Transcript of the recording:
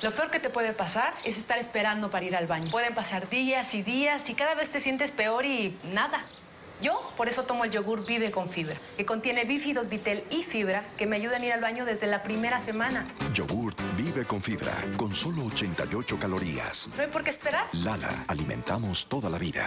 Lo peor que te puede pasar es estar esperando para ir al baño. Pueden pasar días y días y cada vez te sientes peor y nada. Yo por eso tomo el yogur Vive con fibra, que contiene bífidos, vitel y fibra que me ayudan a ir al baño desde la primera semana. Yogurt Vive con fibra, con solo 88 calorías. No hay por qué esperar. Lala, alimentamos toda la vida.